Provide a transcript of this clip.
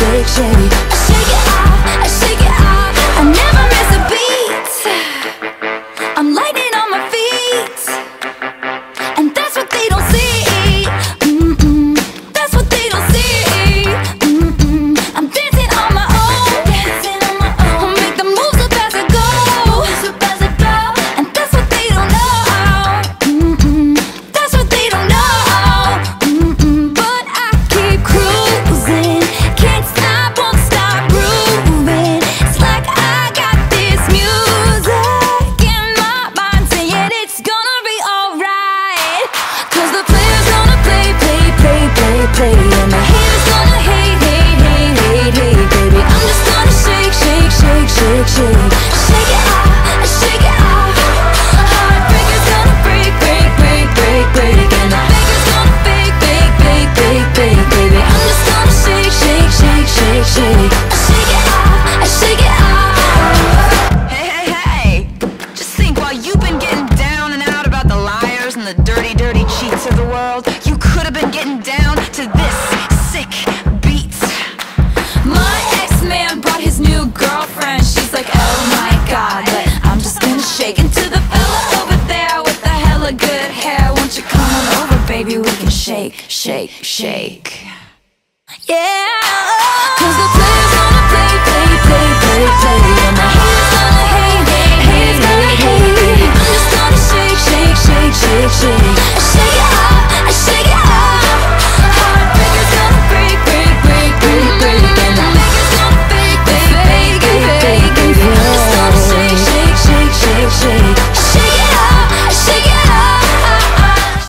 shake, shake. Shake, shake, it off, shake it off. Heartbreaker's gonna break, break, break, break, break. And the faker's gonna fake, fake, fake, fake, fake, baby. I'm just gonna shake, shake, shake, shake, shake. Shake it off, shake it off. Hey, hey, hey! Just think while you've been getting down and out about the liars and the dirty, dirty cheats of the world, you could have been getting down to this shake, shake, Yeah. Cause the player's gonna play, play, play, play, play. And the haters gonna hate, hate, hate, hate, hate. I'm just gonna shake, shake, shake, shake, shake